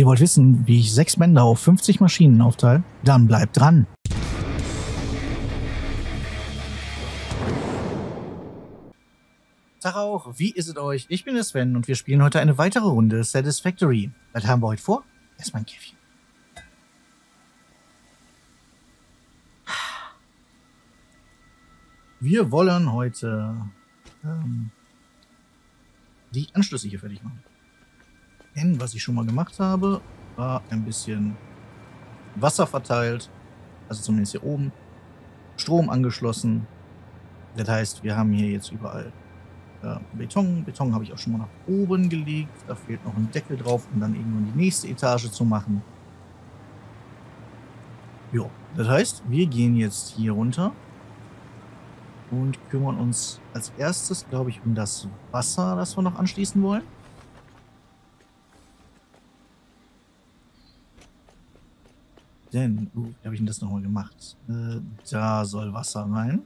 Ihr wollt wissen, wie ich sechs Bänder auf 50 Maschinen aufteile? Dann bleibt dran. Tag auch, wie ist es euch? Ich bin der Sven und wir spielen heute eine weitere Runde Satisfactory. Was haben wir heute vor? Erstmal ein Käffchen. Wir wollen heute ähm, die Anschlüsse hier fertig machen. Denn was ich schon mal gemacht habe, war ein bisschen Wasser verteilt, also zumindest hier oben, Strom angeschlossen. Das heißt, wir haben hier jetzt überall äh, Beton. Beton habe ich auch schon mal nach oben gelegt. Da fehlt noch ein Deckel drauf, um dann irgendwann die nächste Etage zu machen. Jo, das heißt, wir gehen jetzt hier runter und kümmern uns als erstes, glaube ich, um das Wasser, das wir noch anschließen wollen. Denn, uh, wie habe ich denn das nochmal gemacht? Äh, da soll Wasser rein.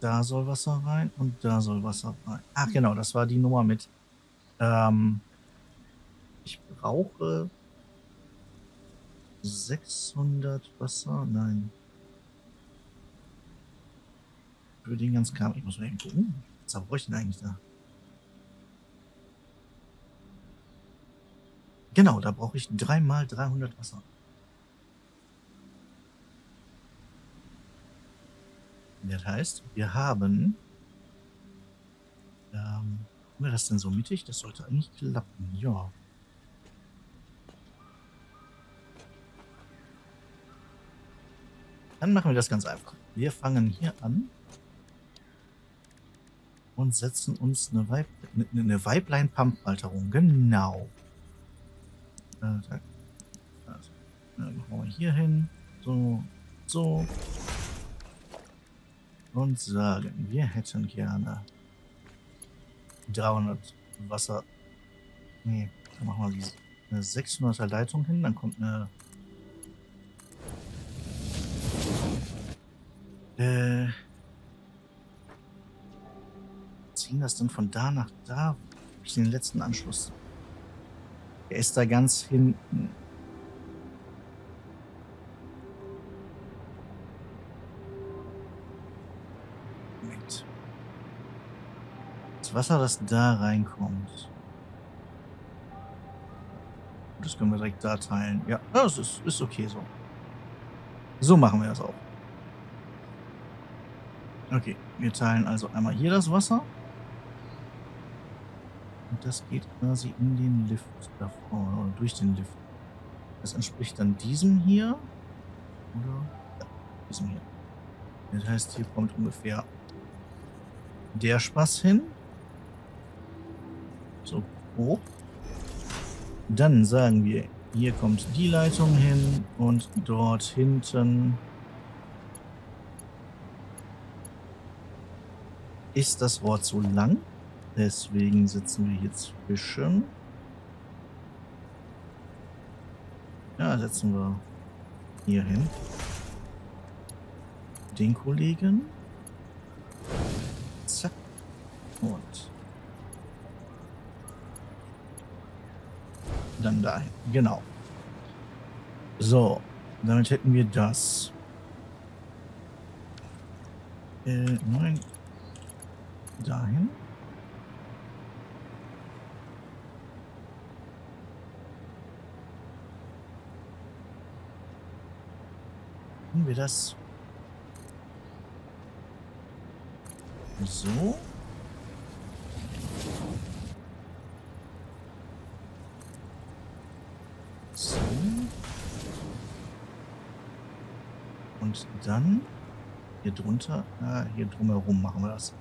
Da soll Wasser rein und da soll Wasser rein. Ach genau, das war die Nummer mit. Ähm, ich brauche 600 Wasser. Nein. Für den ganzen Kram. Ich muss mal eben gucken. Was brauche ich denn eigentlich da? Genau, da brauche ich dreimal 300 Wasser. Das heißt, wir haben... Ähm, haben wir das denn so mittig? Das sollte eigentlich klappen, ja. Dann machen wir das ganz einfach. Wir fangen hier an und setzen uns eine, Weib eine Weiblein-Pump-Halterung. Genau. Äh, also, machen wir hier hin. So, so und sagen, wir hätten gerne 300 Wasser. Nee, dann machen wir eine 600er Leitung hin, dann kommt eine äh, ziehen das dann von da nach da? Ich den letzten Anschluss. Der ist da ganz hinten. Wasser, das da reinkommt. Das können wir direkt da teilen. Ja, das ist, ist okay so. So machen wir das auch. Okay, wir teilen also einmal hier das Wasser. Und das geht quasi in den Lift davor, oder durch den Lift. Das entspricht dann diesem hier. Oder? Diesem hier. Das heißt, hier kommt ungefähr der Spaß hin. So hoch. Dann sagen wir, hier kommt die Leitung hin und dort hinten ist das Rohr zu lang. Deswegen setzen wir hier zwischen. Ja, setzen wir hier hin. Den Kollegen. Zack. Und dann dahin. Genau. So, damit hätten wir das. Äh, nein. Dahin. Haben wir das so? Und dann hier drunter, ah, hier drumherum machen wir das.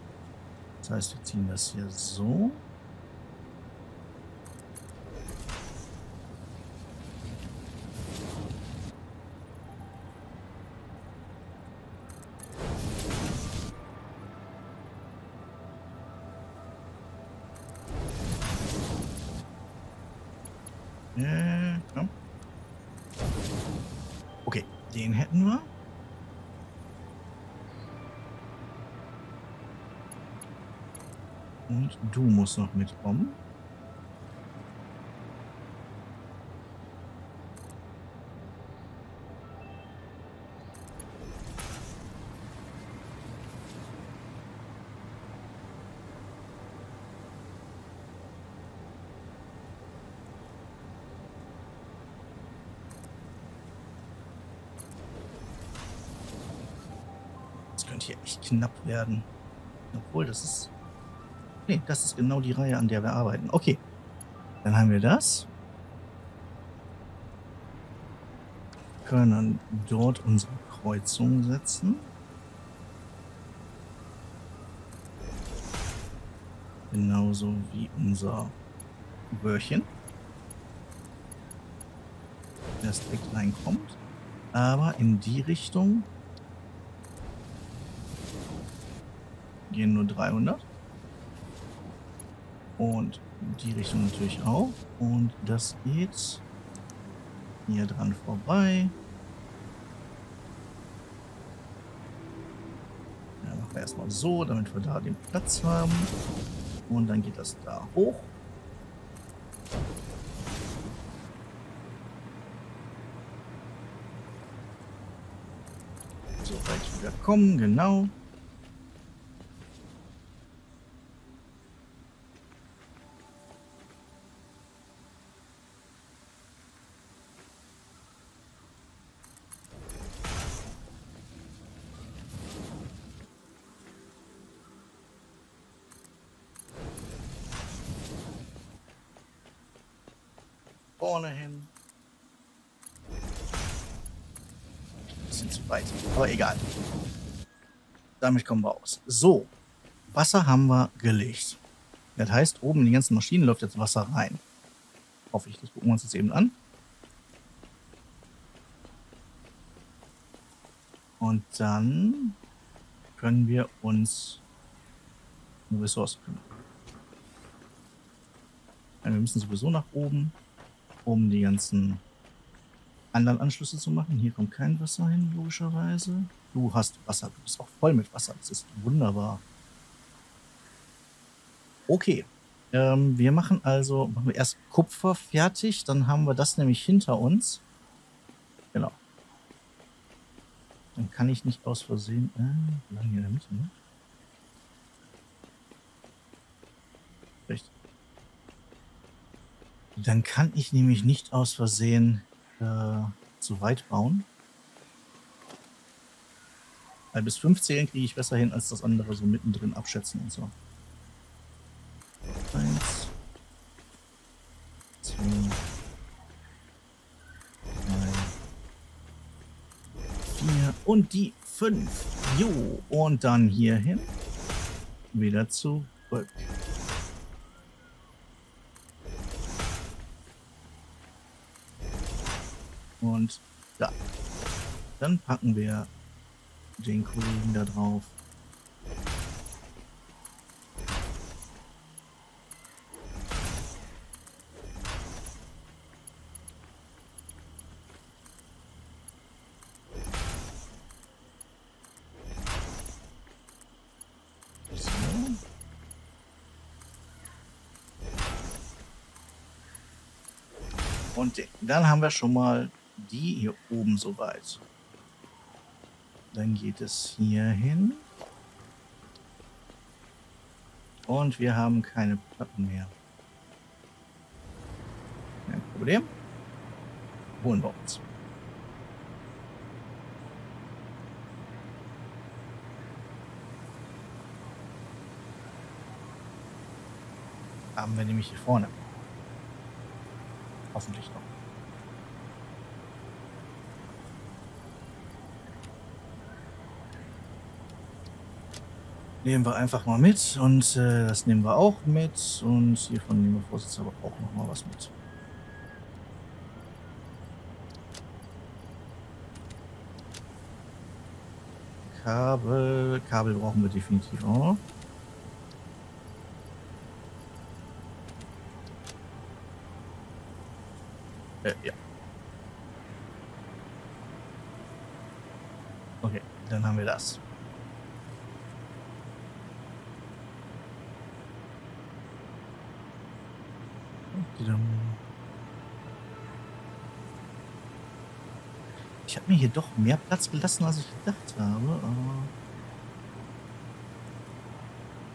Das heißt, wir ziehen das hier so. muss noch mitkommen. Das könnte hier echt knapp werden. Obwohl, das ist Nee, das ist genau die Reihe, an der wir arbeiten. Okay. Dann haben wir das. Können dort unsere Kreuzung setzen. Genauso wie unser Röhrchen. Das direkt reinkommt. Aber in die Richtung gehen nur 300. Und die Richtung natürlich auch. Und das geht hier dran vorbei. Ja, machen wir erstmal so, damit wir da den Platz haben. Und dann geht das da hoch. So weit wieder kommen, genau. vorne hin. Ein bisschen zu weit, aber egal. Damit kommen wir aus. So, Wasser haben wir gelegt. Das heißt, oben in die ganzen Maschinen läuft jetzt Wasser rein. Hoffe ich, das gucken wir uns jetzt eben an. Und dann können wir uns um Ressourcen kümmern. Wir müssen sowieso nach oben um die ganzen anderen Anschlüsse zu machen. Hier kommt kein Wasser hin, logischerweise. Du hast Wasser, du bist auch voll mit Wasser. Das ist wunderbar. Okay. Ähm, wir machen also, machen wir erst Kupfer fertig, dann haben wir das nämlich hinter uns. Genau. Dann kann ich nicht aus Versehen. Äh, lang hier in der Mitte, ne? Richtig. Dann kann ich nämlich nicht aus Versehen äh, zu weit bauen. Weil bis 5 zählen kriege ich besser hin, als das andere so mittendrin abschätzen und so. Eins. Zwei. Drei. Vier. Und die fünf. Jo. Und dann hier hin. Wieder zurück. Und da. Dann packen wir den Kollegen da drauf. Und dann haben wir schon mal die hier oben soweit. Dann geht es hier hin. Und wir haben keine Platten mehr. Kein Problem. Holen wir uns. Haben wir nämlich hier vorne. Hoffentlich noch. Nehmen wir einfach mal mit und äh, das nehmen wir auch mit und hiervon nehmen wir vorsichtshalber auch noch mal was mit. Kabel, Kabel brauchen wir definitiv auch. Äh, ja. Okay, dann haben wir das. Ich habe mir hier doch mehr Platz gelassen, als ich gedacht habe. Aber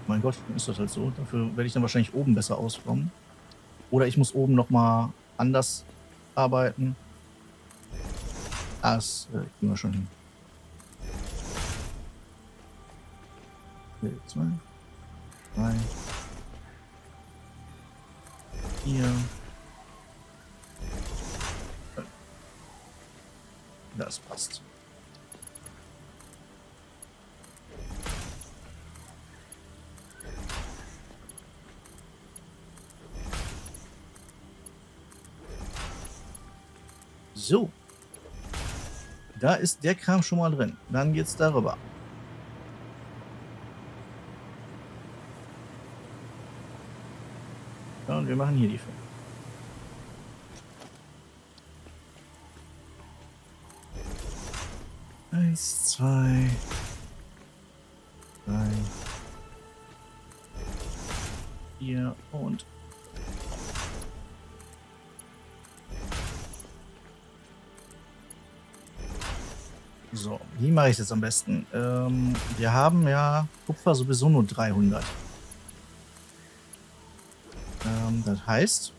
mein Gott, ist das halt so. Dafür werde ich dann wahrscheinlich oben besser auskommen. Oder ich muss oben noch mal anders arbeiten. Das äh, kriegen wir schon hin. Okay, zwei, drei, vier. Das passt. So. Da ist der Kram schon mal drin. Dann geht's darüber. Ja, und wir machen hier die Filme. Eins, zwei, drei, vier und So, wie mache ich das am besten? Ähm, wir haben ja Kupfer sowieso nur 300. Ähm, das heißt,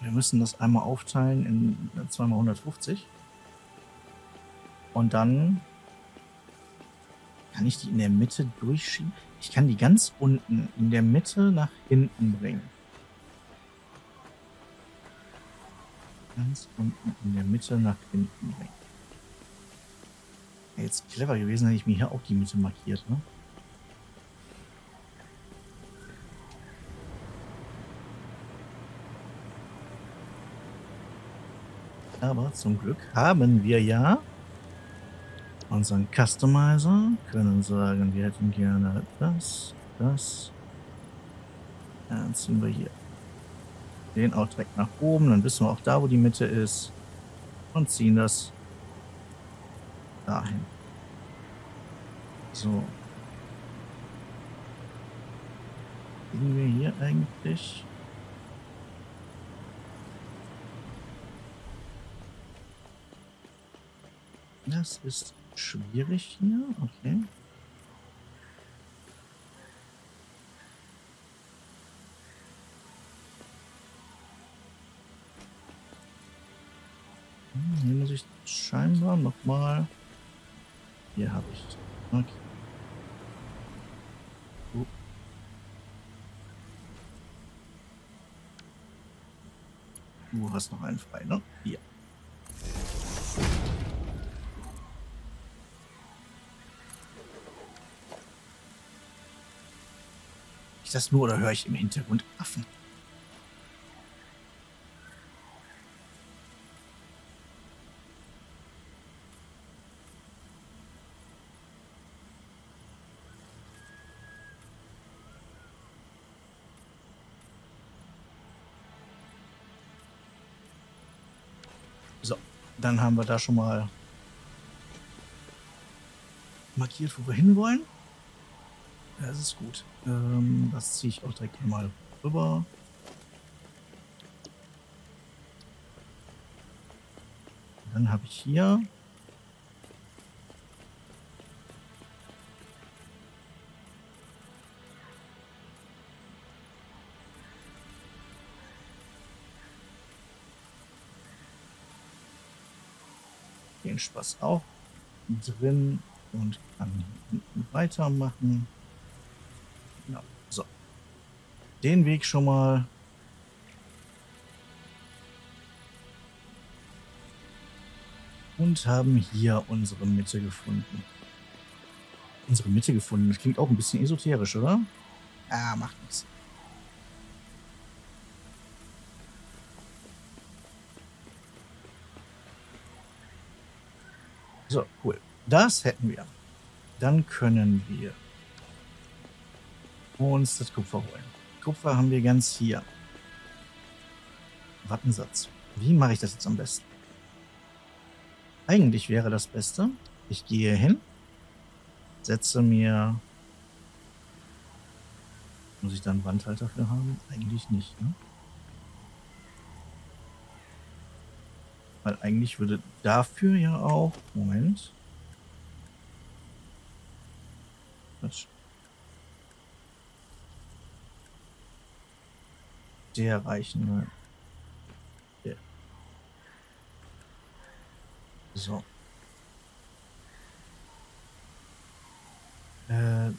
wir müssen das einmal aufteilen in zweimal 150. Und dann kann ich die in der Mitte durchschieben. Ich kann die ganz unten in der Mitte nach hinten bringen. ganz unten in der Mitte nach hinten bringen. Jetzt clever gewesen, hätte ich mir hier auch die Mitte markiert, ne? Aber zum Glück haben wir ja unseren Customizer, können sagen, wir hätten gerne das, das. Dann ziehen wir hier den auch direkt nach oben. Dann wissen wir auch da, wo die Mitte ist. Und ziehen das dahin. So. Kriegen wir hier eigentlich... Das ist schwierig hier. Okay. Hier muss ich scheinbar nochmal... Hier habe ich... Okay. Oh. Du hast noch einen frei, ne? Hier. Das nur oder höre ich im Hintergrund Affen? Dann haben wir da schon mal markiert, wo wir hinwollen. Das ist gut. Ähm, das ziehe ich auch direkt mal rüber. Dann habe ich hier den Spaß auch drin und kann weitermachen. Genau. So. Den Weg schon mal. Und haben hier unsere Mitte gefunden. Unsere Mitte gefunden. Das klingt auch ein bisschen esoterisch, oder? Ah, macht nichts. So, cool. Das hätten wir. Dann können wir uns das Kupfer holen. Kupfer haben wir ganz hier. Wattensatz. Wie mache ich das jetzt am besten? Eigentlich wäre das Beste, ich gehe hin, setze mir... Muss ich da einen Wandhalter für haben? Eigentlich nicht, ne? Weil eigentlich würde dafür ja auch... Moment. Quatsch. Der reichen. Ne? Der. So. Äh,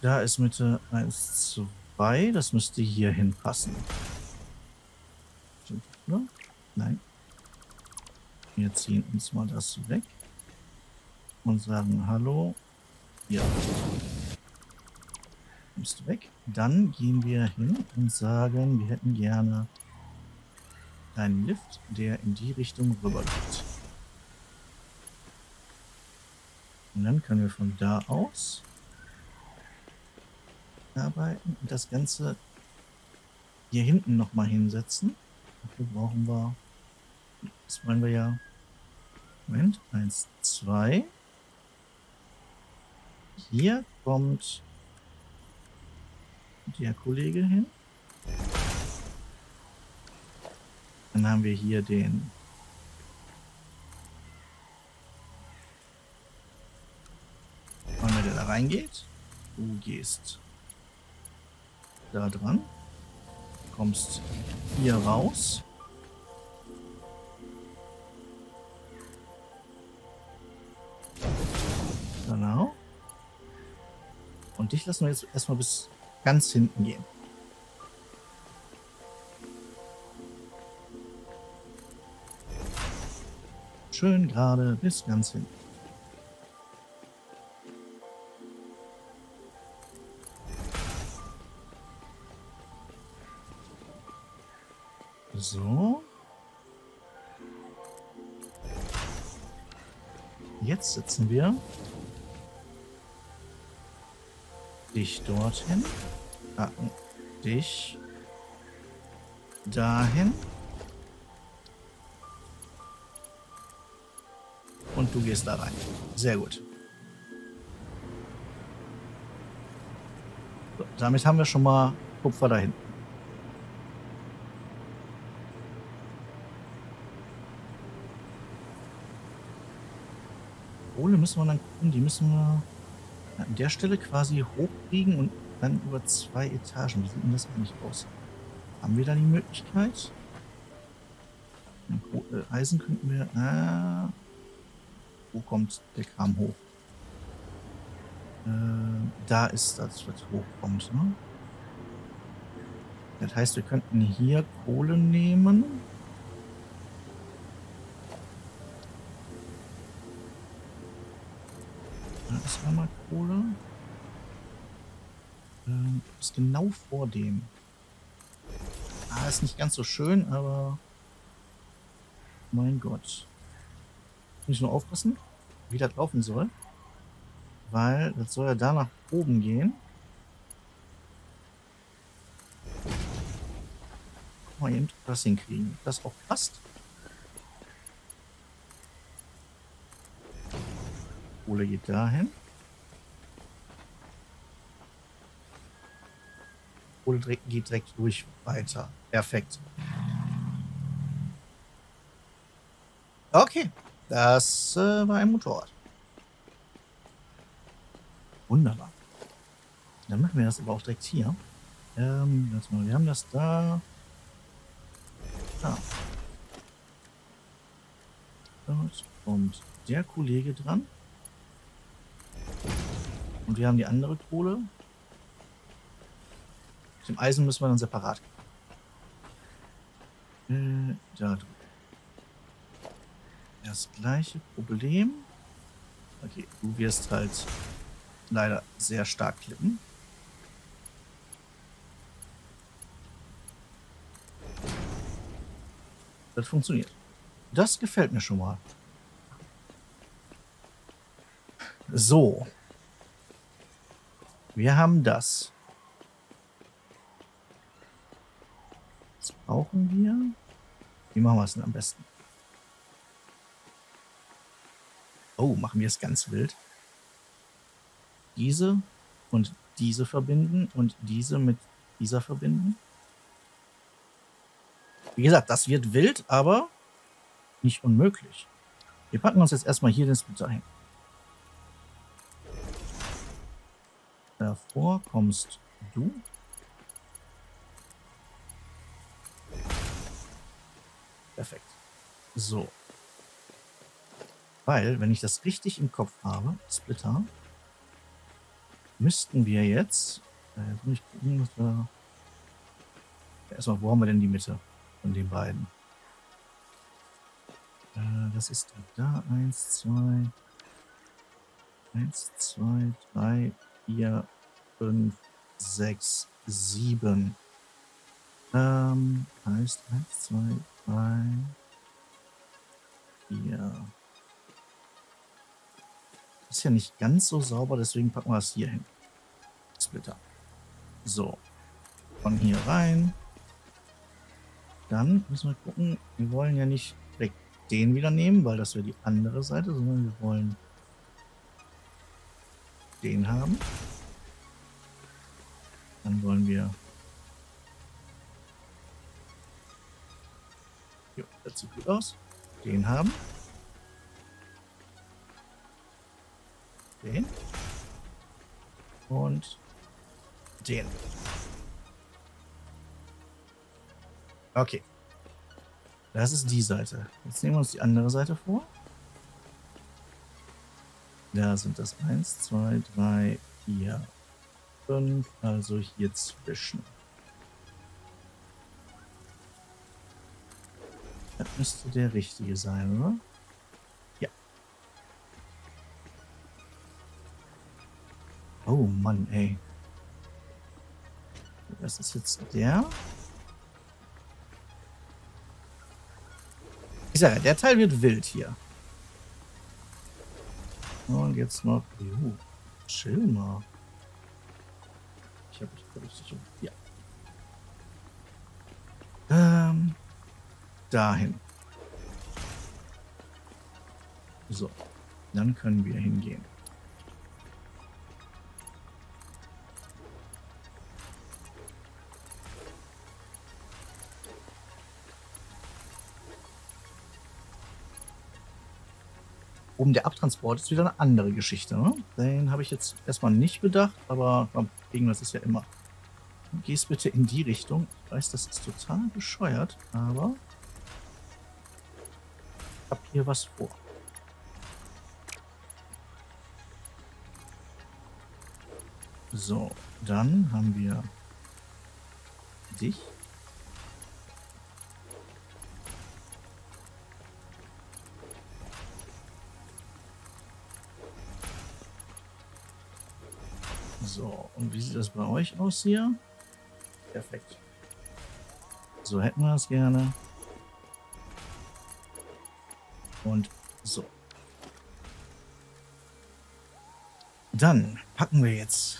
da ist Mitte 1, 2. Das müsste hier hinpassen. Oder? Nein. Wir ziehen uns mal das weg. Und sagen Hallo. Ja. Kommst weg. Dann gehen wir hin und sagen, wir hätten gerne einen Lift, der in die Richtung rüber geht. Und dann können wir von da aus arbeiten und das Ganze hier hinten nochmal hinsetzen. Dafür brauchen wir, das wollen wir ja, Moment, eins, zwei. Hier kommt der Kollege hin. Dann haben wir hier den wir, der da reingeht. Du gehst da dran. Kommst hier raus. Genau. Und dich lassen wir jetzt erstmal bis ganz hinten gehen. Schön gerade bis ganz hinten. So. Jetzt setzen wir dich dorthin, packen dich dahin und du gehst da rein. Sehr gut. So, damit haben wir schon mal Kupfer dahin. Kohle müssen wir dann gucken, die müssen wir an der Stelle quasi hochkriegen und dann über zwei Etagen. Wie sieht denn das eigentlich aus? Haben wir da die Möglichkeit? Äh, Eisen könnten wir... Äh, wo kommt der Kram hoch? Äh, da ist das, was hochkommt. Ne? Das heißt, wir könnten hier Kohle nehmen. Da Kohle. Ähm, ist genau vor dem. Ah, ist nicht ganz so schön, aber mein Gott. Muss ich nur aufpassen, wie das laufen soll. Weil das soll ja da nach oben gehen. Mal eben das hinkriegen. Das auch passt. Kohle geht dahin. Kohle geht direkt durch weiter. Perfekt. Okay, das äh, war ein Motorrad. Wunderbar. Dann machen wir das aber auch direkt hier. Ähm, mal, wir haben das da. Da. Dort kommt der Kollege dran. Und wir haben die andere Kohle. Dem Eisen müssen wir dann separat. Äh. Das gleiche Problem. Okay, du wirst halt leider sehr stark klippen. Das funktioniert. Das gefällt mir schon mal. So. Wir haben das. Brauchen wir? Wie machen wir es denn am besten? Oh, machen wir es ganz wild. Diese und diese verbinden und diese mit dieser verbinden. Wie gesagt, das wird wild, aber nicht unmöglich. Wir packen uns jetzt erstmal hier den Splitter hin. Davor kommst du. Perfekt. So. Weil, wenn ich das richtig im Kopf habe, Splitter, müssten wir jetzt. Äh, jetzt muss ich gucken, was wir. Erstmal, wo haben wir denn die Mitte von den beiden? Äh, das ist da. Eins, zwei. Eins, zwei, drei, vier, fünf, sechs, sieben. Ähm, heißt eins, zwei, drei, vier. Ist ja nicht ganz so sauber, deswegen packen wir es hier hin. Splitter. So. Von hier rein. Dann müssen wir gucken. Wir wollen ja nicht direkt den wieder nehmen, weil das wäre die andere Seite, sondern wir wollen den haben. Dann wollen wir... Jo, das sieht gut aus. Den haben. Den. Und den. Okay. Das ist die Seite. Jetzt nehmen wir uns die andere Seite vor. Da sind das 1, 2, 3, 4, 5. Also hier zwischen. Das müsste der richtige sein, oder? Oh Mann, ey. Das ist jetzt der. Ich sage, der Teil wird wild hier. Und jetzt noch. Juhu. Chill mal. Ich habe mich richtig. Ja. Dahin. So. Dann können wir hingehen. Oben der Abtransport ist wieder eine andere Geschichte. Ne? Den habe ich jetzt erstmal nicht bedacht, aber irgendwas ist ja immer. Gehst bitte in die Richtung. Ich weiß, das ist total bescheuert, aber habe hier was vor. So, dann haben wir dich. So, und wie sieht das bei euch aus hier? Perfekt. So hätten wir es gerne. Und so. Dann packen wir jetzt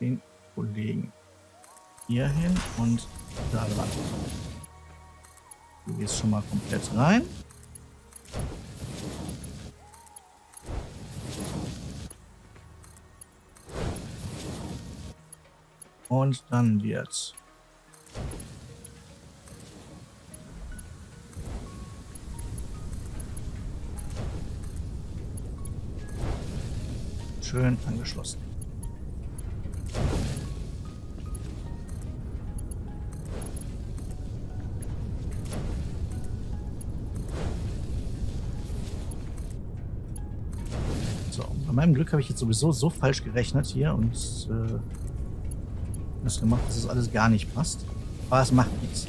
den Kollegen hier hin und da dran. Du gehst schon mal komplett rein. Und dann wird schön angeschlossen. So, bei meinem Glück habe ich jetzt sowieso so falsch gerechnet hier und äh, das gemacht, dass es alles gar nicht passt. Aber es macht nichts.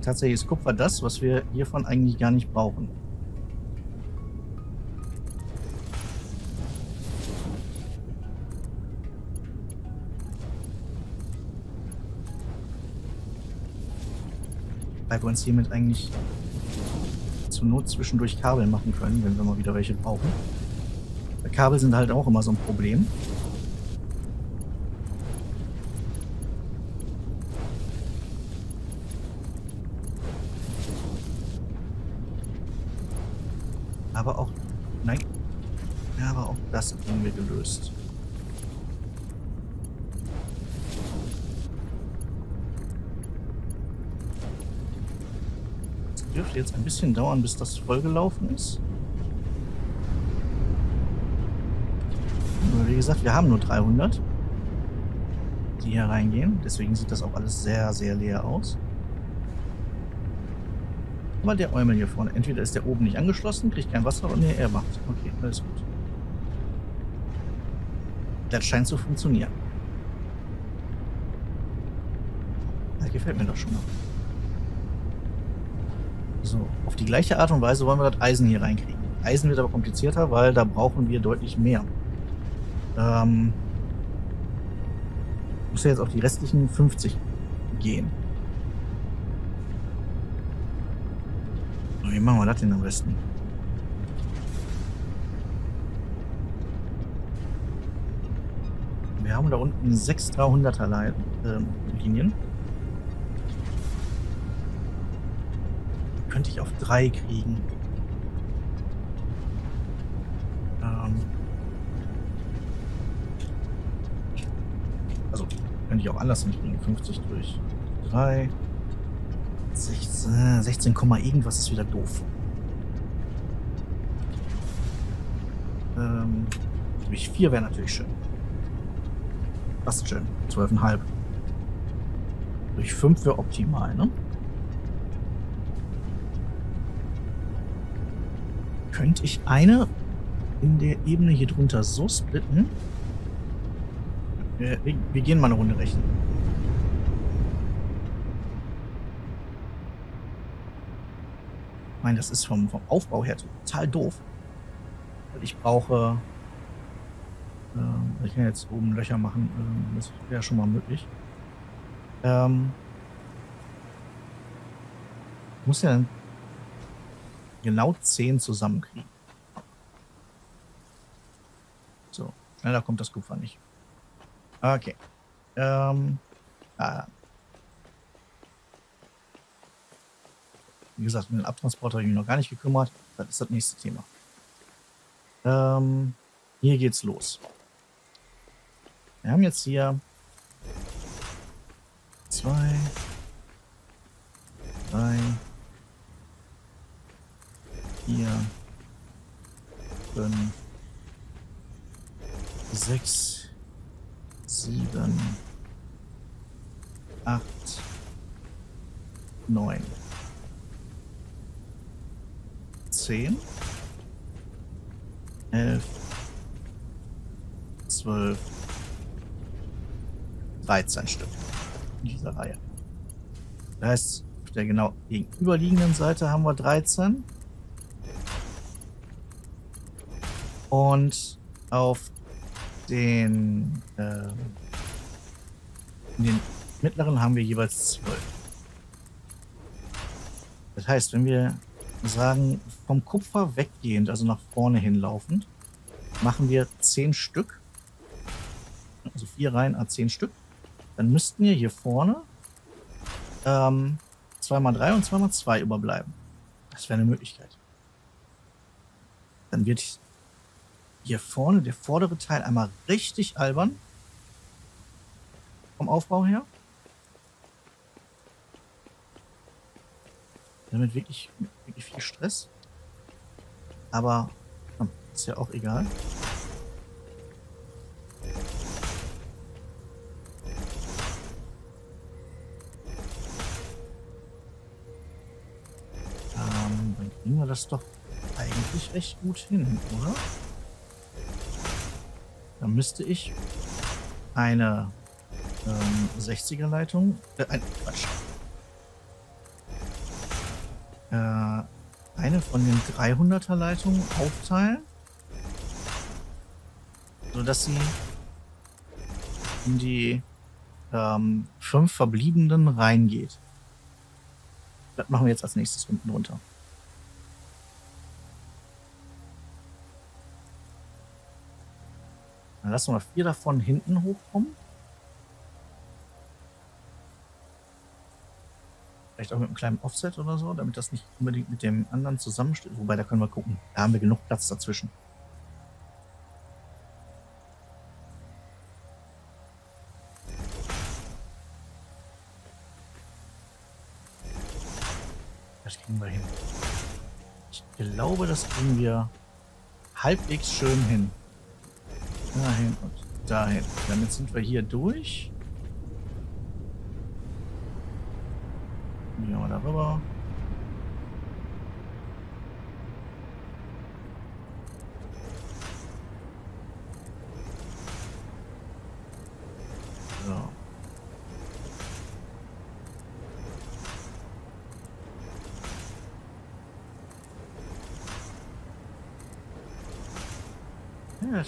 Tatsächlich ist Kupfer das, was wir hiervon eigentlich gar nicht brauchen. Weil wir uns hiermit eigentlich zur Not zwischendurch Kabel machen können, wenn wir mal wieder welche brauchen. Kabel sind halt auch immer so ein Problem. Aber auch... Nein. Ja, aber auch das kriegen wir gelöst. Es jetzt ein bisschen dauern, bis das vollgelaufen ist. Aber wie gesagt, wir haben nur 300, die hier reingehen. Deswegen sieht das auch alles sehr, sehr leer aus. mal der Eumel hier vorne. Entweder ist der oben nicht angeschlossen, kriegt kein Wasser, oder nee, er macht. Okay, alles gut. Das scheint zu funktionieren. Das gefällt mir doch schon mal. Auf die gleiche Art und Weise wollen wir das Eisen hier reinkriegen. Eisen wird aber komplizierter, weil da brauchen wir deutlich mehr. Ähm, muss ja jetzt auf die restlichen 50 gehen. Wie machen wir das denn am besten? Wir haben da unten 6 300er ähm, Linien. Könnte ich auf 3 kriegen. Ähm also, könnte ich auch anders hinkriegen. 50 durch 3. 16, 16, irgendwas ist wieder doof. Ähm, durch 4 wäre natürlich schön. Fast schön. 12,5. Durch 5 wäre optimal, ne? Könnte ich eine in der Ebene hier drunter so splitten? Wir, wir gehen mal eine Runde rechnen. Ich meine, das ist vom, vom Aufbau her total doof. Weil ich brauche... Äh, ich kann jetzt oben Löcher machen. Äh, das wäre schon mal möglich. Ähm, muss ja dann genau 10 zusammenkriegen. So, schneller kommt das Kupfer nicht. Okay. Ähm, ah. Wie gesagt, mit dem Abtransport habe ich mich noch gar nicht gekümmert. Das ist das nächste Thema. Ähm, hier geht's los. Wir haben jetzt hier zwei, drei, vier, fünf, sechs, sieben, acht, neun, zehn, elf, zwölf, dreizehn Stück in dieser Reihe. Das heißt, auf der genau gegenüberliegenden Seite haben wir 13. Und auf den, äh, in den mittleren haben wir jeweils zwölf. Das heißt, wenn wir sagen, vom Kupfer weggehend, also nach vorne hinlaufend, machen wir zehn Stück. Also vier Reihen a zehn Stück. Dann müssten wir hier vorne ähm, 2x3 und 2x2 überbleiben. Das wäre eine Möglichkeit. Dann wird hier vorne, der vordere Teil, einmal richtig albern. Vom Aufbau her. Damit wirklich, wirklich viel Stress. Aber ist ja auch egal. Ähm, dann kriegen wir das doch eigentlich recht gut hin, oder? Dann müsste ich eine ähm, 60er Leitung, äh, ein, Quatsch. Äh, eine von den 300er Leitungen aufteilen, sodass sie in die ähm, fünf verbliebenen reingeht. Das machen wir jetzt als nächstes unten runter. Dann lassen wir vier davon hinten hochkommen. Vielleicht auch mit einem kleinen Offset oder so, damit das nicht unbedingt mit dem anderen zusammensteht. Wobei, da können wir gucken. Da haben wir genug Platz dazwischen. Das kriegen wir hin. Ich glaube, das kriegen wir halbwegs schön hin. Dahin und dahin. Damit sind wir hier durch. Gehen wir darüber.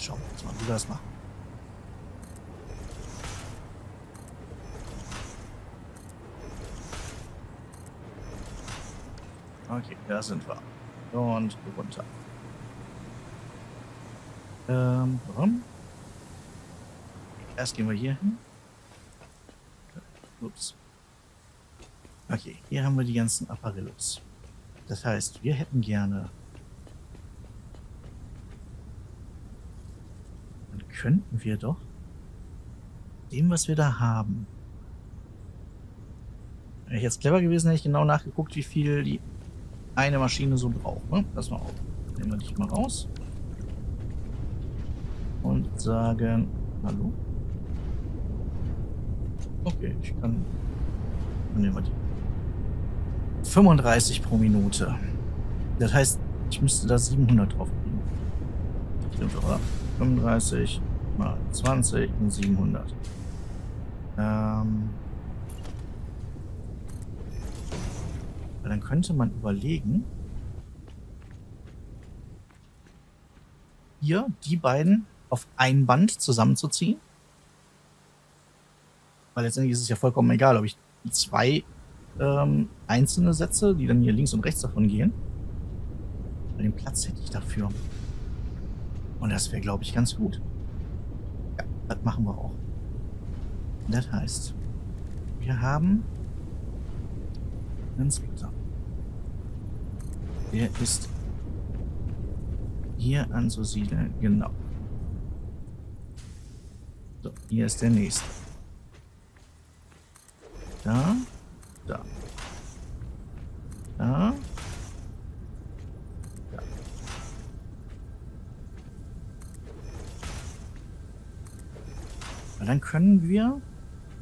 Jetzt schauen wir uns mal, wie wir das machen. Okay, da sind wir. Und runter. Ähm, warum? Erst gehen wir hier hin. Ups. Okay, hier haben wir die ganzen Apparillos. Das heißt, wir hätten gerne... Dann könnten wir doch dem, was wir da haben... Wäre ich jetzt clever gewesen, hätte ich genau nachgeguckt, wie viel die eine Maschine so braucht. Ne? Pass mal auf. Nehmen wir dich mal raus. Und sagen, hallo? Okay, ich kann... Dann nehmen wir die. 35 pro Minute. Das heißt, ich müsste da 700 drauf kriegen. Stimmt, oder? 35 mal 20 und 700. Ähm... dann könnte man überlegen, hier die beiden auf ein Band zusammenzuziehen. Weil letztendlich ist es ja vollkommen egal, ob ich zwei ähm, einzelne setze, die dann hier links und rechts davon gehen. Weil den Platz hätte ich dafür. Und das wäre, glaube ich, ganz gut. Das machen wir auch. Das heißt, wir haben einen Splitter. Der ist hier anzusiedeln. Genau. So, hier ist der nächste. Da. Da. Da. Und dann können wir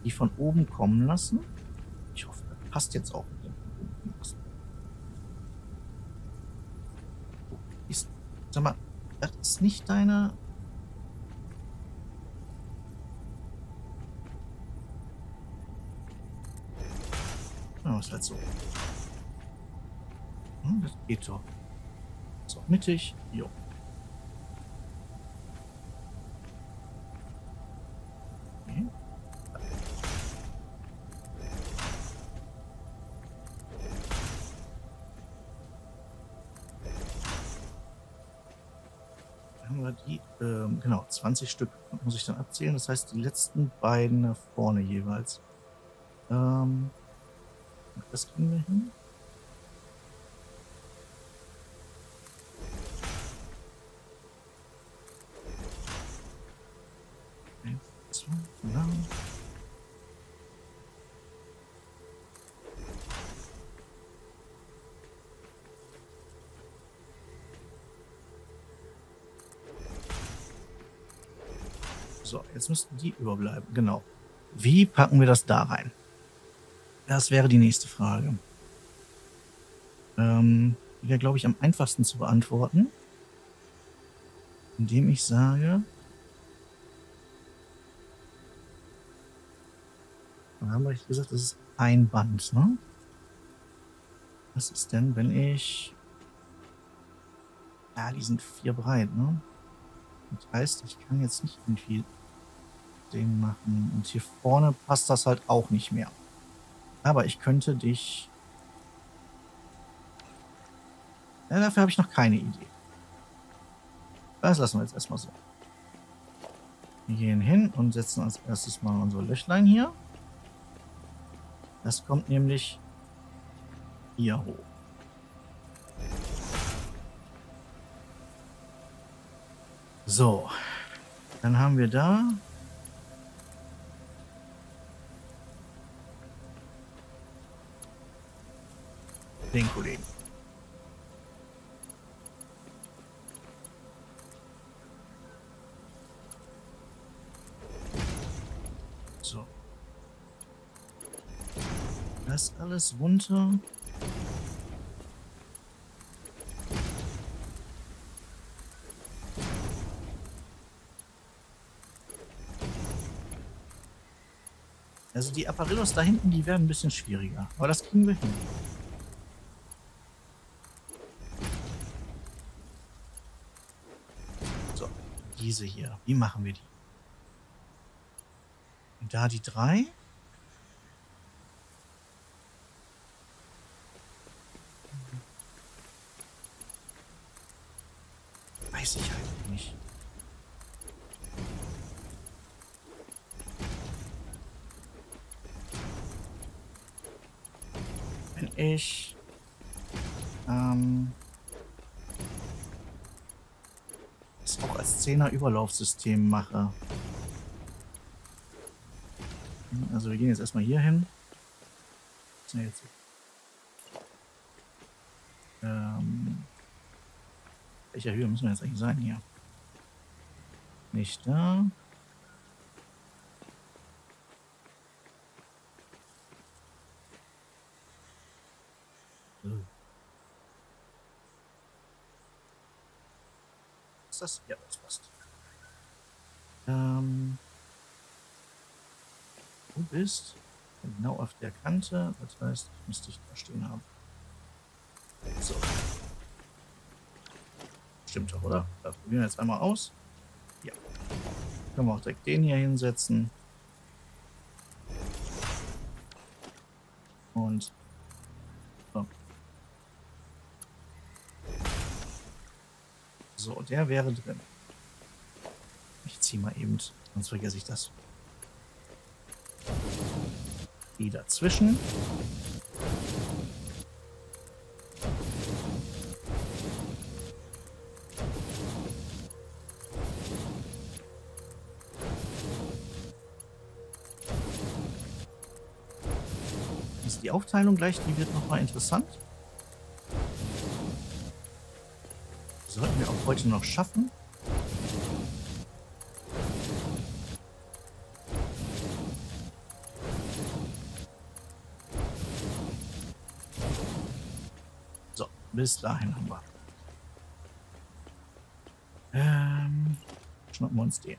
die von oben kommen lassen. Ich hoffe, das passt jetzt auch Sag mal, das ist nicht deine... Oh, ist halt so. Hm, das geht doch. So, mittig. Jo. 20 Stück muss ich dann abzählen. Das heißt, die letzten beiden nach vorne jeweils. Ähm, das kriegen wir hin. Eins, zwei, lang. So, jetzt müssten die überbleiben. Genau. Wie packen wir das da rein? Das wäre die nächste Frage. Ähm, die wäre, glaube ich, am einfachsten zu beantworten. Indem ich sage... Dann haben wir gesagt, das ist ein Band, ne? Was ist denn, wenn ich... Ja, die sind vier breit, ne? Das heißt, ich kann jetzt nicht irgendwie Ding machen. Und hier vorne passt das halt auch nicht mehr. Aber ich könnte dich... Ja, dafür habe ich noch keine Idee. Das lassen wir jetzt erstmal so. Wir gehen hin und setzen als erstes mal unsere Löchlein hier. Das kommt nämlich hier hoch. So, dann haben wir da den Kollegen. So. Das alles runter. Also die Apparillos da hinten, die werden ein bisschen schwieriger. Aber das kriegen wir hin. Diese hier? Wie machen wir die? Und da die drei? Weiß ich halt nicht. Wenn ich ähm, es auch als 10er Überlaufsystem mache. Also wir gehen jetzt erstmal hier hin. Jetzt. Ähm, welcher Höhe müssen wir jetzt eigentlich sein hier? Nicht da. Ist das? Ja, das passt. Ähm, du bist genau auf der Kante. Das heißt, ich müsste dich da stehen haben. So. Stimmt doch, oder? Da probieren wir jetzt einmal aus. Ja. Können wir auch direkt den hier hinsetzen. Und so, der wäre drin. Ich ziehe mal eben, sonst vergesse ich das. Die dazwischen. die Aufteilung gleich, die wird nochmal interessant. Sollten wir auch heute noch schaffen. So, bis dahin haben wir. Ähm, schnappen wir uns den.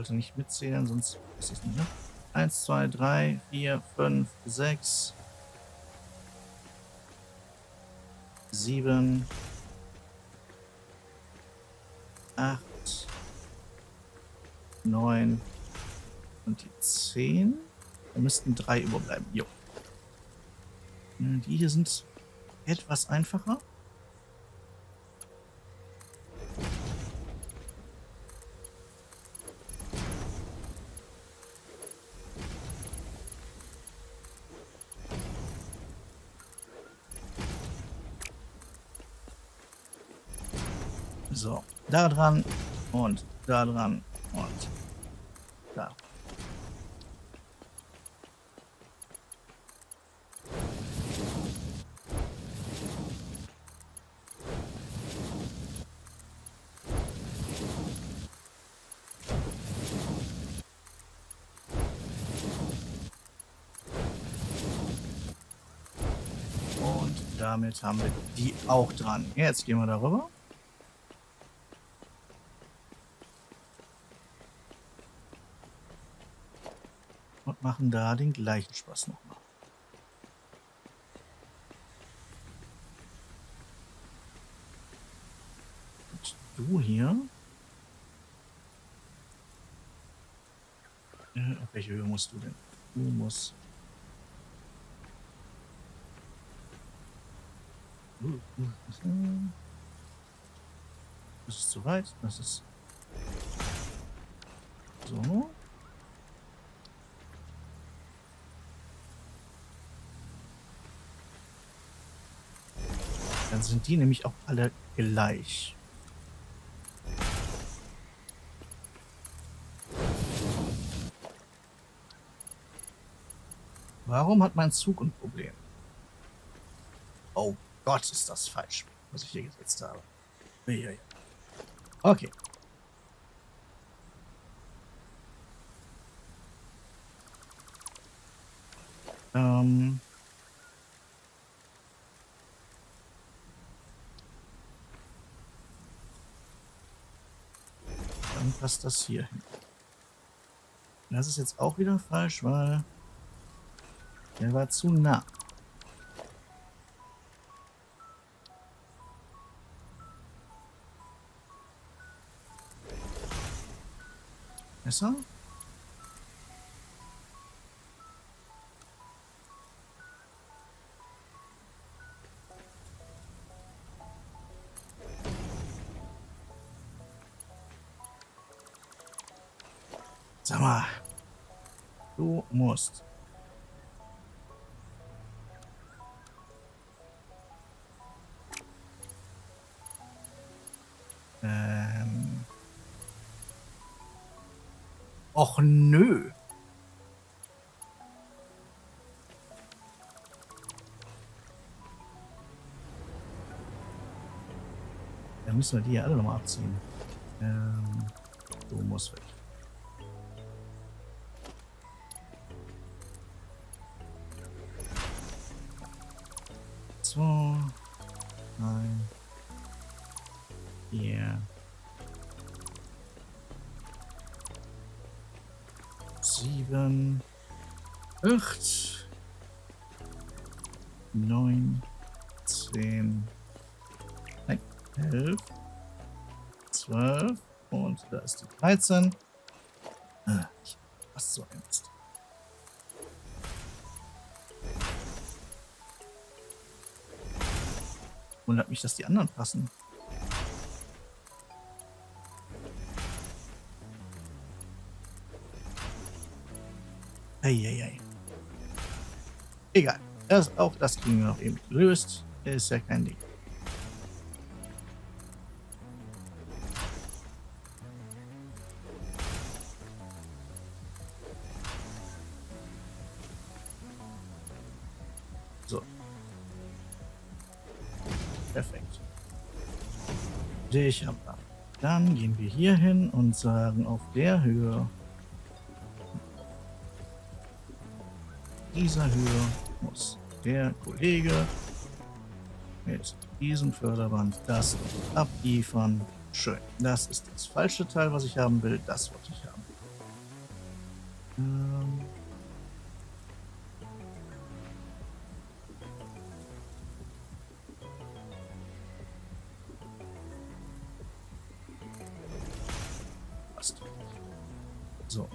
Sollte nicht mitzählen, sonst ist es nicht. Ne? 1, 2, 3, 4, 5, 6, 7, 8, 9 und die 10. Da müssten drei überbleiben. Jo. Die hier sind etwas einfacher. Da dran und da dran und da. damit haben wir die auch dran. Jetzt gehen wir darüber. Und machen da den gleichen Spaß nochmal. Und du hier. Äh, auf welche Höhe musst du denn? Du musst Das ist zu weit. Das ist so. Dann sind die nämlich auch alle gleich. Warum hat mein Zug ein Problem? Oh Gott, ist das falsch, was ich hier gesetzt habe. Okay. Ähm... passt das hier hin. Das ist jetzt auch wieder falsch, weil der war zu nah. Besser? Musst. Ähm. Och nö. Dann müssen wir die ja alle nochmal abziehen. Ähm, du musst weg. 13. Ah, was so ein Mist. Wundert mich, dass die anderen passen. Eieiei. Egal. Das, auch das kriegen wir noch eben gelöst. Ist ja kein Ding. Ich habe Dann gehen wir hier hin und sagen auf der Höhe. Dieser Höhe muss der Kollege mit diesem Förderband das abliefern. Schön. Das ist das falsche Teil, was ich haben will. Das wollte ich haben.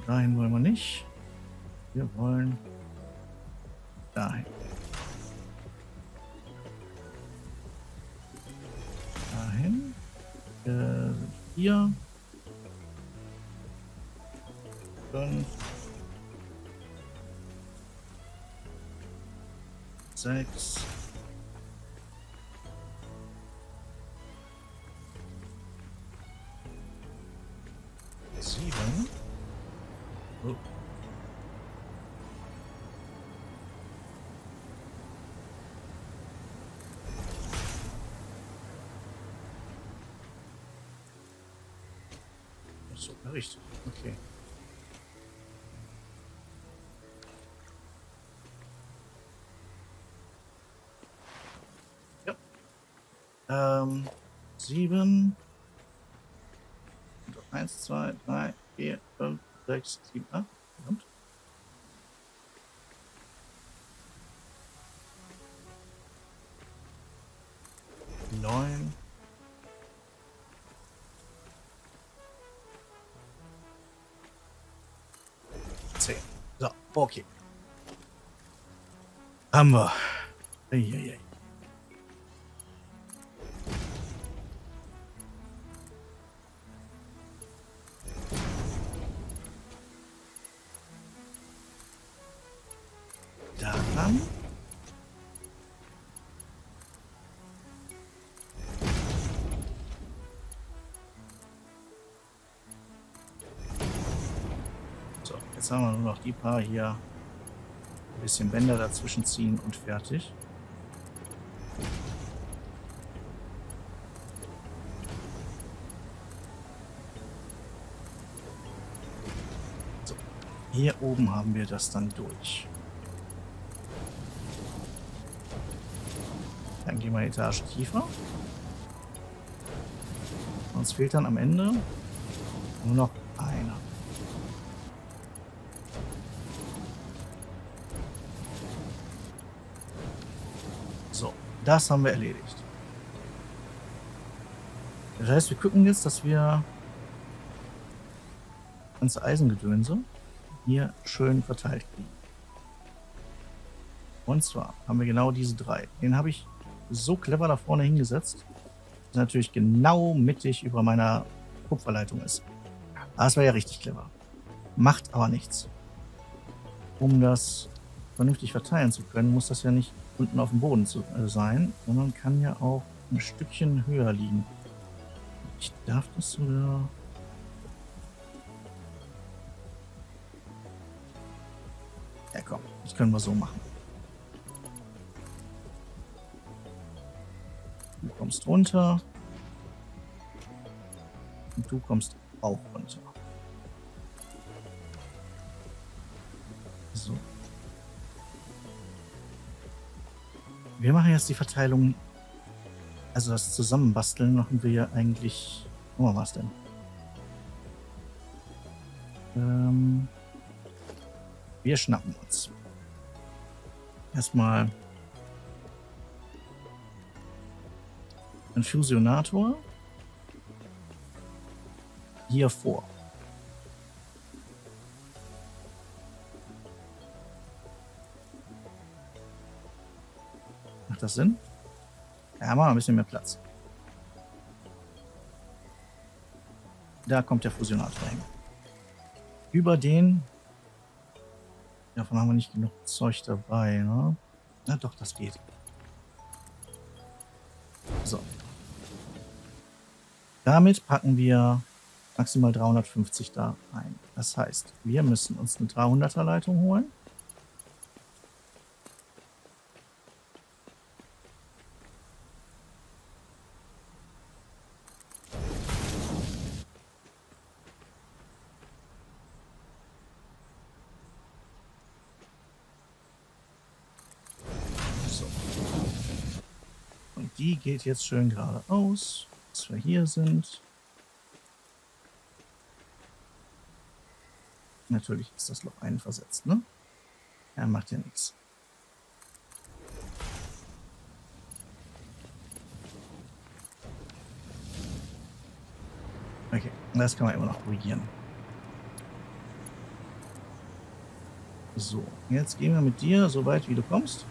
Dahin wollen wir nicht. Wir wollen Ähm, sieben. Eins, zwei, drei, vier, fünf, sechs, sieben, acht. Und? Neun. So, okay. Haben wir. Eieiei. die paar hier ein bisschen Bänder dazwischen ziehen und fertig. Hier oben haben wir das dann durch. Dann gehen wir eine Etage tiefer. Uns fehlt dann am Ende nur noch das haben wir erledigt. Das heißt, wir gucken jetzt, dass wir ganze Eisengedönse hier schön verteilt kriegen. Und zwar haben wir genau diese drei. Den habe ich so clever da vorne hingesetzt, dass natürlich genau mittig über meiner Kupferleitung ist. Das war ja richtig clever. Macht aber nichts. Um das vernünftig verteilen zu können, muss das ja nicht unten auf dem Boden zu, äh, sein, sondern kann ja auch ein Stückchen höher liegen. Ich darf das sogar... Ja komm, das können wir so machen. Du kommst runter. Und du kommst auch runter. Wir machen jetzt die Verteilung. Also das Zusammenbasteln machen wir ja eigentlich. Oh, was denn? Ähm, wir schnappen uns. Erstmal ein Fusionator hier vor. Das Sinn? Ja, haben wir ein bisschen mehr Platz. Da kommt der Fusionator hin. Über den. Davon haben wir nicht genug Zeug dabei, ne? Na doch, das geht. So. Damit packen wir maximal 350 da rein. Das heißt, wir müssen uns eine 300er Leitung holen. Geht jetzt schön geradeaus, dass wir hier sind. Natürlich ist das Loch einversetzt, ne? Er macht ja nichts. Okay, das kann man immer noch korrigieren. So, jetzt gehen wir mit dir so weit, wie du kommst.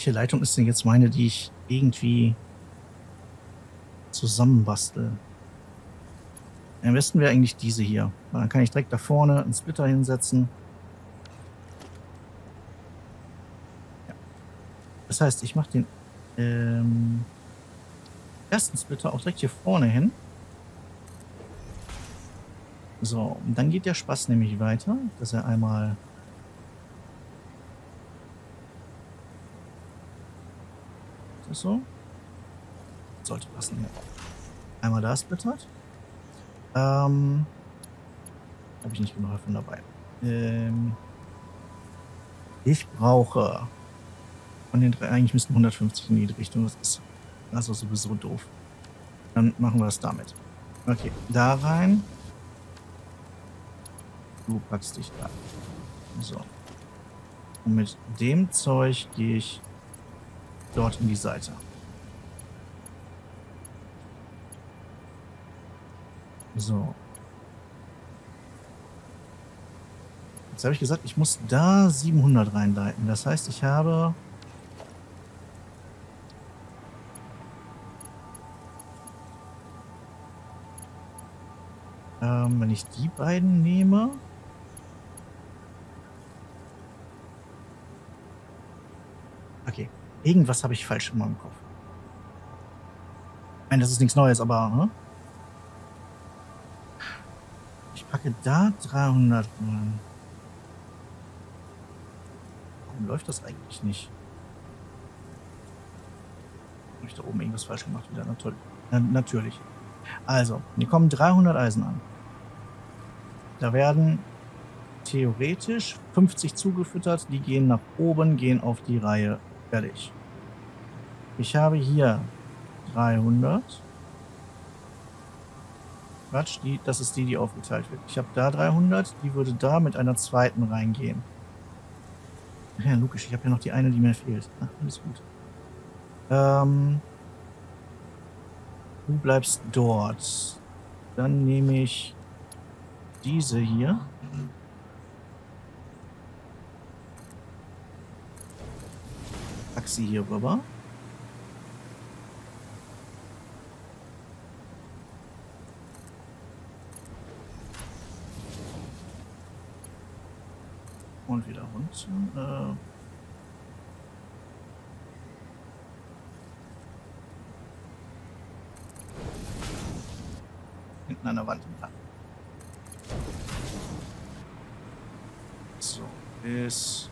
Welche Leitung ist denn jetzt meine, die ich irgendwie zusammenbastel? Am besten wäre eigentlich diese hier. Dann kann ich direkt da vorne einen Splitter hinsetzen. Ja. Das heißt, ich mache den ähm, ersten Splitter auch direkt hier vorne hin. So, und dann geht der Spaß nämlich weiter, dass er einmal das so? Sollte passen, ja. Einmal da splittert. Ähm, habe ich nicht genug davon dabei. Ähm, ich brauche von den drei, eigentlich müssten 150 in jede Richtung, das ist also sowieso doof. Dann machen wir es damit. Okay, da rein. Du packst dich da. So. Und mit dem Zeug gehe ich dort in die Seite. So. Jetzt habe ich gesagt, ich muss da 700 reinleiten. Das heißt, ich habe... Ähm, wenn ich die beiden nehme... Irgendwas habe ich falsch in meinem Kopf. Ich meine, das ist nichts Neues, aber... Ne? Ich packe da 300 rein. Warum läuft das eigentlich nicht? Habe ich da oben irgendwas falsch gemacht wieder? Na, toll. Na, natürlich. Also, hier kommen 300 Eisen an. Da werden theoretisch 50 zugefüttert. Die gehen nach oben, gehen auf die Reihe. Fertig. Ich habe hier 300. Quatsch, die, das ist die, die aufgeteilt wird. Ich habe da 300. Die würde da mit einer zweiten reingehen. Ja, logisch. Ich habe ja noch die eine, die mir fehlt. Ach, alles gut. Ähm, du bleibst dort. Dann nehme ich diese hier. Sie hier rüber. Und wieder runter. Äh hinten an der Wand entlang. So, bis.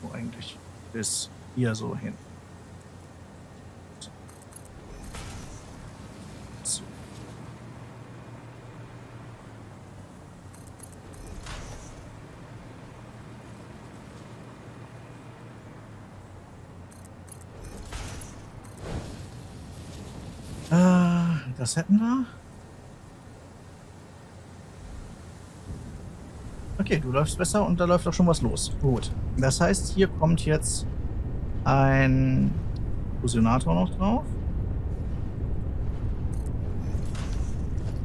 Wo eigentlich? Bis hier so hin. Äh, das hätten wir. Okay, du läufst besser und da läuft auch schon was los. Gut. Das heißt, hier kommt jetzt ein Fusionator noch drauf.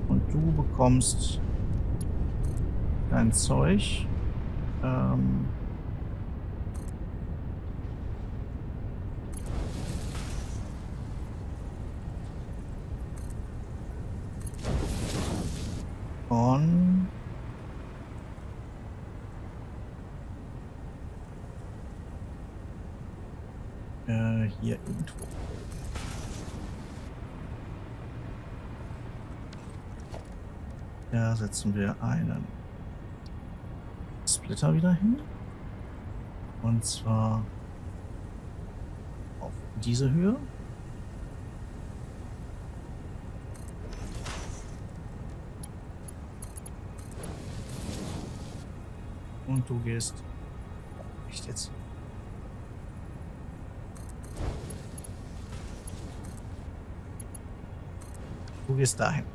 Und du bekommst dein Zeug. Ähm von äh, hier irgendwo. Da setzen wir einen Splitter wieder hin. Und zwar auf diese Höhe. Und du gehst. Echt jetzt? Du gehst dahin.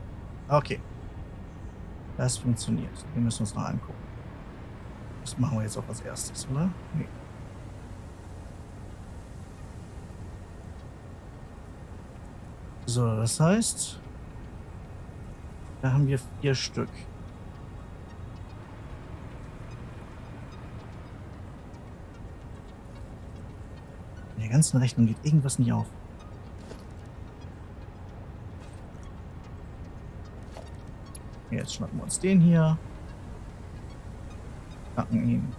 Okay. Das funktioniert. Wir müssen uns noch angucken. Das machen wir jetzt auch als erstes, oder? Nee. So, das heißt, da haben wir vier Stück. In der ganzen Rechnung geht irgendwas nicht auf. Jetzt schnappen wir uns den hier. Packen ihn.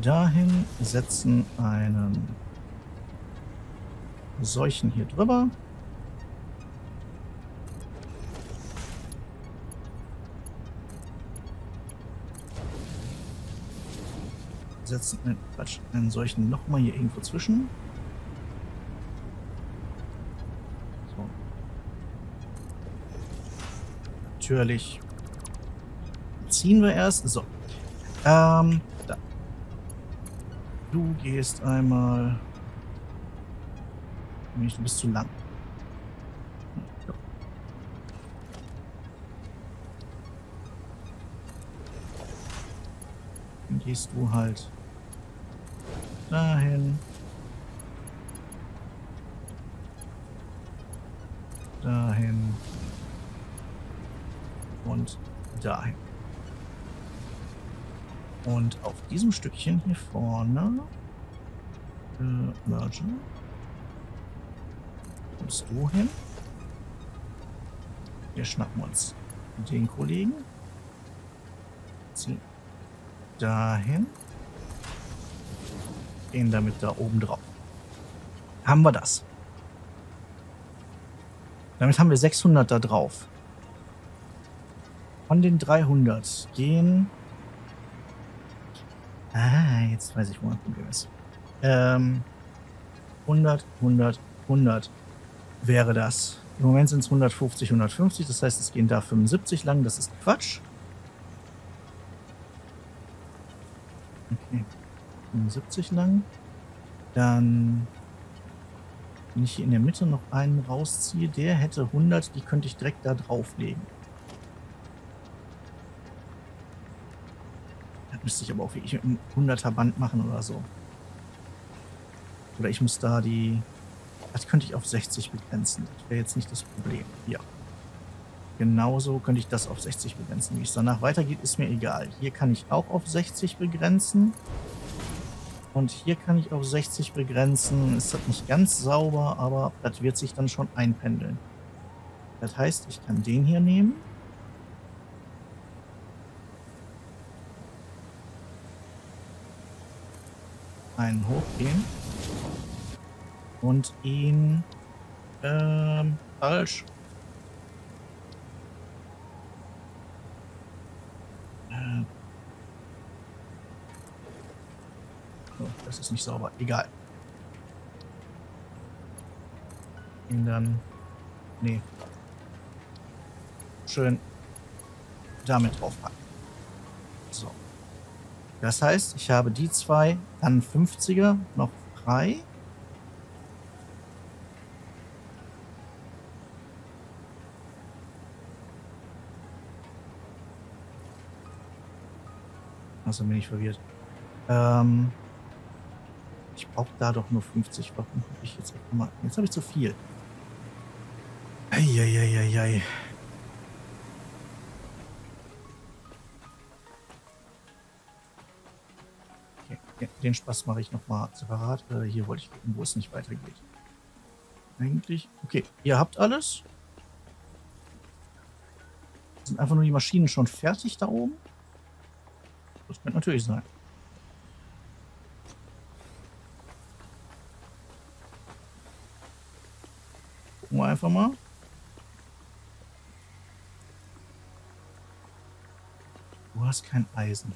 Dahin setzen einen solchen hier drüber. Setzen einen, Quatsch, einen solchen nochmal hier irgendwo zwischen. So. Natürlich ziehen wir erst. So. Ähm, da. Du gehst einmal. Du bist zu lang. Gehst du halt dahin. Dahin. Und dahin. Und auf diesem Stückchen hier vorne äh, mergen. Kommst du hin? Wir schnappen uns den Kollegen. Ziehen dahin gehen damit da oben drauf. Haben wir das. Damit haben wir 600 da drauf. Von den 300 gehen... Ah, jetzt weiß ich, wo mein Problem ist. Ähm, 100, 100, 100 wäre das. Im Moment sind es 150, 150. Das heißt, es gehen da 75 lang. Das ist Quatsch. Okay. 75 lang. Dann, wenn ich hier in der Mitte noch einen rausziehe, der hätte 100. Die könnte ich direkt da drauflegen. Das müsste ich aber auch wirklich einem 100er Band machen oder so. Oder ich muss da die... Das könnte ich auf 60 begrenzen. Das wäre jetzt nicht das Problem. Ja. Genauso könnte ich das auf 60 begrenzen. Wie es danach weitergeht, ist mir egal. Hier kann ich auch auf 60 begrenzen. Und hier kann ich auf 60 begrenzen. Ist das nicht ganz sauber, aber das wird sich dann schon einpendeln. Das heißt, ich kann den hier nehmen. Einen hochgehen und ihn ähm, falsch. Das ist nicht sauber. Egal. Ihn dann. Nee. Schön damit draufpacken. So. Das heißt, ich habe die zwei, dann 50er noch frei. Also bin ich verwirrt. Ähm, ich brauche da doch nur 50. Warum habe ich jetzt mal. Jetzt habe ich zu viel. Eieieiei. Den Spaß mache ich nochmal separat. Äh, hier wollte ich gucken, wo es nicht weitergeht. Eigentlich. Okay, ihr habt alles. Sind einfach nur die Maschinen schon fertig da oben? Das könnte natürlich sein. Gucken wir einfach mal. Du hast kein Eisen.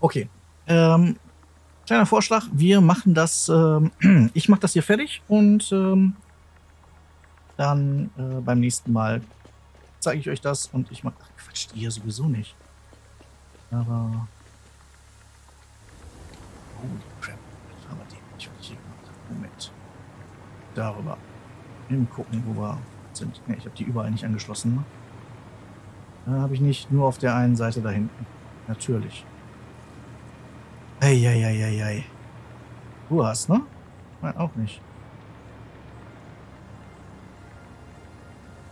Okay. Ähm, kleiner Vorschlag. Wir machen das. Ähm, ich mache das hier fertig und ähm, dann äh, beim nächsten Mal zeige ich euch das und ich mache. Ach Quatsch, die hier sowieso nicht. Aber. Holy crap. Das haben wir den nicht, was ich hier gemacht habe. Moment. Darüber. Eben gucken, wo wir sind. Ne, ich habe die überall nicht angeschlossen. Ne? Da habe ich nicht. Nur auf der einen Seite da hinten. Natürlich. Eieieiei. Du hast, ne? Nein, auch nicht.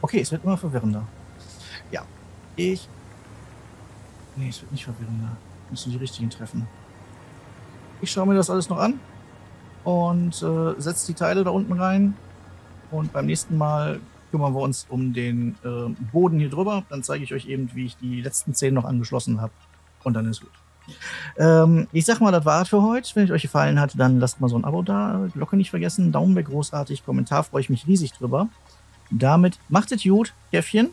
Okay, es wird immer verwirrender. Ja, ich... Nee, es wird nicht verwirrender. Müssen die richtigen treffen. Ich schaue mir das alles noch an und äh, setze die Teile da unten rein. Und beim nächsten Mal kümmern wir uns um den äh, Boden hier drüber. Dann zeige ich euch eben, wie ich die letzten zehn noch angeschlossen habe. Und dann ist gut. Ähm, ich sag mal, das war's für heute. Wenn es euch gefallen hat, dann lasst mal so ein Abo da. Glocke nicht vergessen. Daumen wäre großartig. Kommentar freue ich mich riesig drüber. Damit macht es gut, Käffchen.